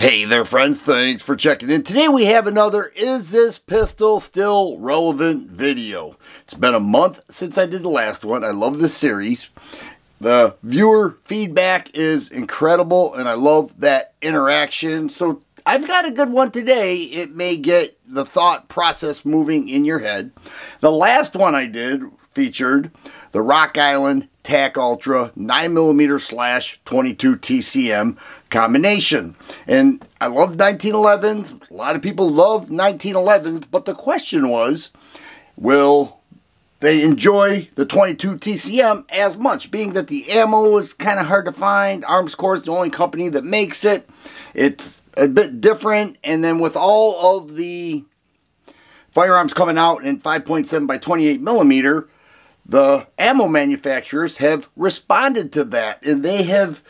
Hey there friends, thanks for checking in. Today we have another Is This Pistol Still Relevant video. It's been a month since I did the last one. I love this series. The viewer feedback is incredible and I love that interaction. So I've got a good one today. It may get the thought process moving in your head. The last one I did featured the Rock Island TAC Ultra 9mm slash 22 TCM combination. And I love 1911s. A lot of people love 1911s, but the question was, will they enjoy the 22 TCM as much, being that the ammo is kind of hard to find. Armscor is the only company that makes it. It's a bit different, and then with all of the firearms coming out in 5.7 by 28 millimeter, the ammo manufacturers have responded to that and they have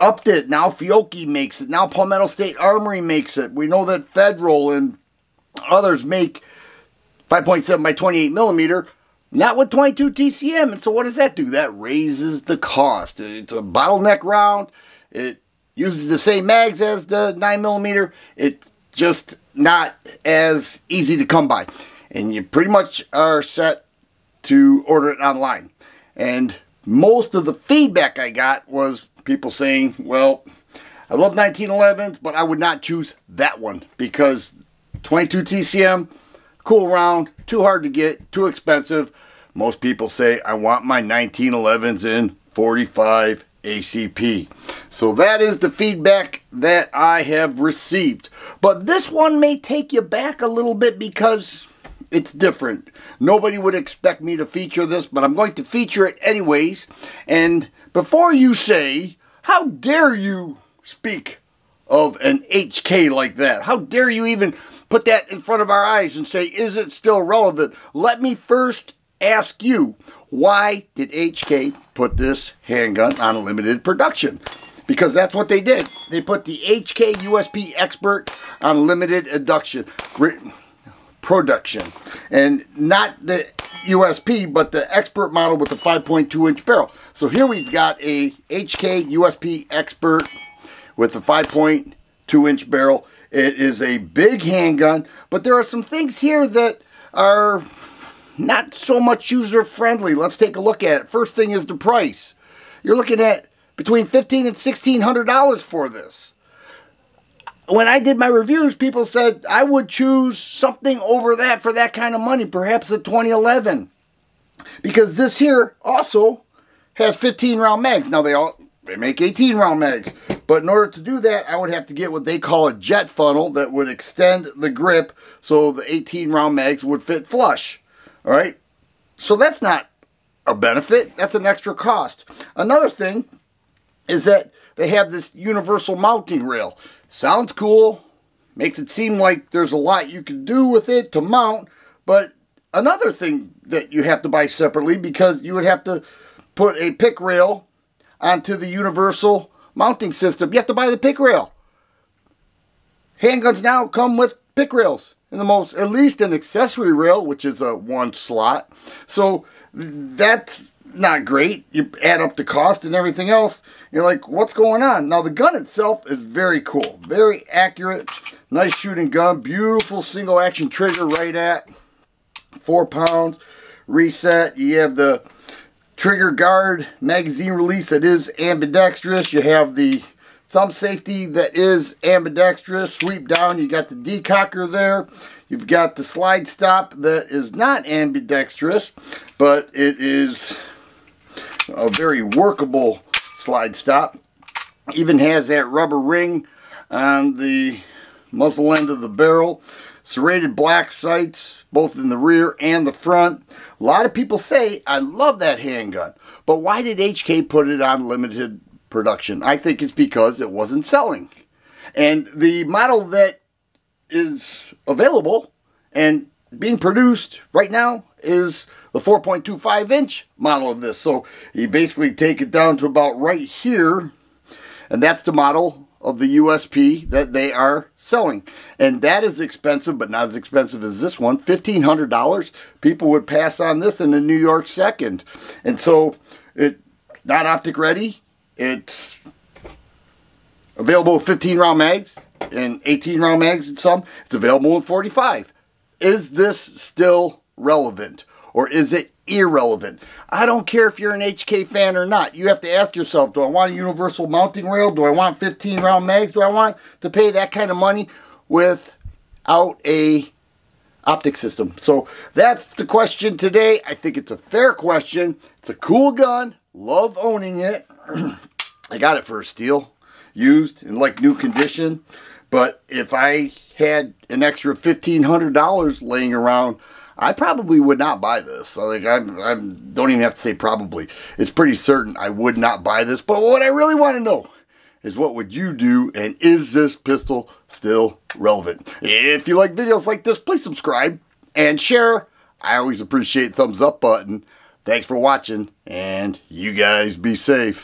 upped it. Now Fiocchi makes it. Now Palmetto State Armory makes it. We know that Federal and others make 5.7 by 28 millimeter, not with 22 TCM. And so what does that do? That raises the cost. It's a bottleneck round. It uses the same mags as the 9 millimeter. It's just not as easy to come by. And you pretty much are set to order it online. And most of the feedback I got was people saying, well, I love 1911s, but I would not choose that one because 22 TCM, cool round, too hard to get, too expensive. Most people say, I want my 1911s in 45 ACP. So that is the feedback that I have received. But this one may take you back a little bit because it's different. Nobody would expect me to feature this, but I'm going to feature it anyways. And before you say, how dare you speak of an HK like that? How dare you even put that in front of our eyes and say, is it still relevant? Let me first ask you, why did HK put this handgun on limited production? Because that's what they did. They put the HK USP Expert on limited induction production. And not the USP, but the expert model with the 5.2 inch barrel. So here we've got a HK USP Expert with the 5.2 inch barrel. It is a big handgun, but there are some things here that are not so much user friendly. Let's take a look at it. First thing is the price. You're looking at between 15 and $1,600 for this when I did my reviews, people said I would choose something over that for that kind of money, perhaps a 2011. Because this here also has 15 round mags. Now they all they make 18 round mags. But in order to do that, I would have to get what they call a jet funnel that would extend the grip so the 18 round mags would fit flush. All right? So that's not a benefit. That's an extra cost. Another thing is that they have this universal mounting rail. Sounds cool. Makes it seem like there's a lot you can do with it to mount. But another thing that you have to buy separately because you would have to put a pick rail onto the universal mounting system. You have to buy the pick rail. Handguns now come with pick rails. And the most, at least an accessory rail, which is a one slot. So that's not great. You add up the cost and everything else. You're like, what's going on? Now, the gun itself is very cool. Very accurate. Nice shooting gun. Beautiful single action trigger right at four pounds. Reset. You have the trigger guard magazine release that is ambidextrous. You have the thumb safety that is ambidextrous. Sweep down. You got the decocker there. You've got the slide stop that is not ambidextrous, but it is a very workable slide stop. Even has that rubber ring on the muzzle end of the barrel. Serrated black sights, both in the rear and the front. A lot of people say, I love that handgun. But why did HK put it on limited production? I think it's because it wasn't selling. And the model that is available and being produced right now is the 4.25 inch model of this. So you basically take it down to about right here, and that's the model of the USP that they are selling. And that is expensive, but not as expensive as this one. $1,500. People would pass on this in the New York second. And so it's not optic ready. It's available with 15 round mags. and 18 round mags and some. It's available in 45. Is this still relevant or is it irrelevant? I don't care if you're an HK fan or not. You have to ask yourself, do I want a universal mounting rail? Do I want 15 round mags? Do I want to pay that kind of money without a optic system? So that's the question today. I think it's a fair question. It's a cool gun. Love owning it. I got it for a steal, used in like new condition. But if I had an extra $1,500 laying around, I probably would not buy this. Like I, I don't even have to say probably. It's pretty certain I would not buy this. But what I really want to know is what would you do and is this pistol still relevant? If you like videos like this, please subscribe and share. I always appreciate thumbs up button. Thanks for watching and you guys be safe.